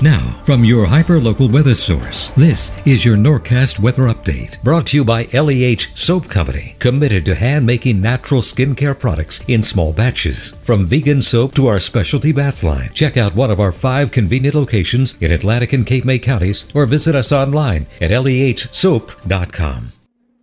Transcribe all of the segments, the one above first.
Now, from your hyper-local weather source, this is your Norcast weather update, brought to you by LEH Soap Company, committed to hand-making natural skincare products in small batches. From vegan soap to our specialty bath line, check out one of our five convenient locations in Atlantic and Cape May counties, or visit us online at lehsoap.com.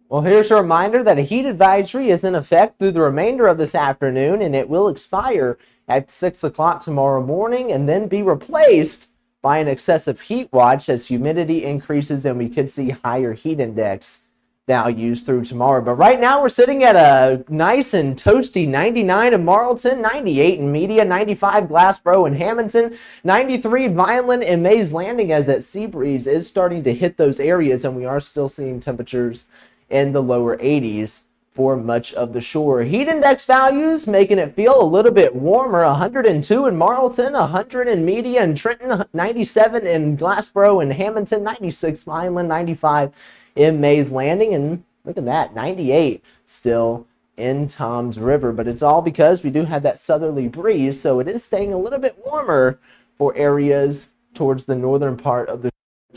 Well, here's a reminder that a heat advisory is in effect through the remainder of this afternoon, and it will expire at 6 o'clock tomorrow morning and then be replaced by an excessive heat watch as humidity increases and we could see higher heat index values through tomorrow. But right now we're sitting at a nice and toasty 99 in Marlton, 98 in Media, 95 Glassboro and Hamilton, 93 Vineland and Mays Landing as that sea breeze is starting to hit those areas and we are still seeing temperatures in the lower 80s for much of the shore. Heat index values making it feel a little bit warmer. 102 in Marlton, 100 in Media and Trenton, 97 in Glassboro and Hamilton, 96 Vineland, 95 in Mays Landing, and look at that, 98 still in Toms River. But it's all because we do have that southerly breeze, so it is staying a little bit warmer for areas towards the northern part of the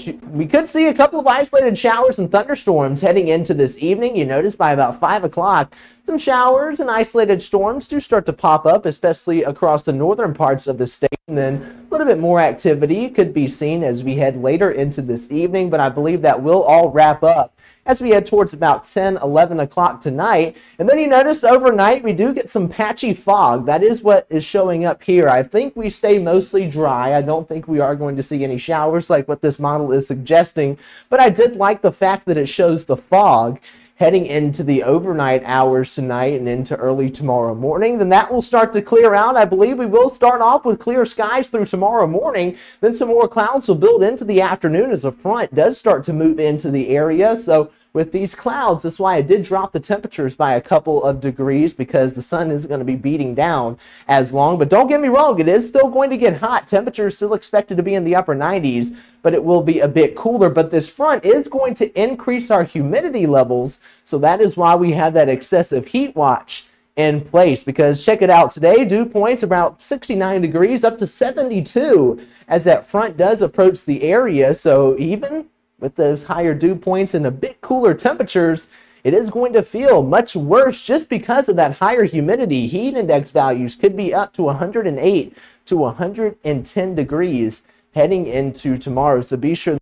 we could see a couple of isolated showers and thunderstorms heading into this evening. You notice by about 5 o'clock, some showers and isolated storms do start to pop up, especially across the northern parts of the state. And then a little bit more activity could be seen as we head later into this evening, but I believe that will all wrap up as we head towards about 10, 11 o'clock tonight. And then you notice overnight we do get some patchy fog. That is what is showing up here. I think we stay mostly dry. I don't think we are going to see any showers like what this model is suggesting, but I did like the fact that it shows the fog heading into the overnight hours tonight and into early tomorrow morning. Then that will start to clear out. I believe we will start off with clear skies through tomorrow morning. Then some more clouds will build into the afternoon as a front does start to move into the area. So with these clouds. That's why I did drop the temperatures by a couple of degrees because the sun isn't going to be beating down as long. But don't get me wrong, it is still going to get hot. Temperatures still expected to be in the upper 90s, but it will be a bit cooler. But this front is going to increase our humidity levels. So that is why we have that excessive heat watch in place because check it out today dew points about 69 degrees up to 72 as that front does approach the area so even with those higher dew points and a bit cooler temperatures, it is going to feel much worse just because of that higher humidity. Heat index values could be up to 108 to 110 degrees heading into tomorrow. So be sure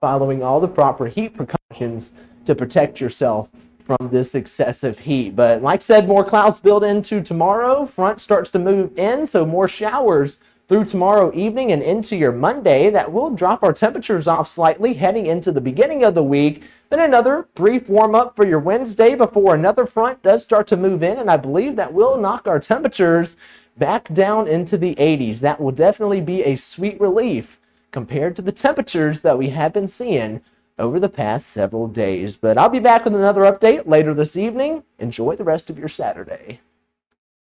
following all the proper heat precautions to protect yourself from this excessive heat. But like I said, more clouds build into tomorrow. Front starts to move in, so more showers through tomorrow evening and into your Monday. That will drop our temperatures off slightly heading into the beginning of the week. Then another brief warm up for your Wednesday before another front does start to move in, and I believe that will knock our temperatures back down into the 80s. That will definitely be a sweet relief compared to the temperatures that we have been seeing over the past several days. But I'll be back with another update later this evening. Enjoy the rest of your Saturday.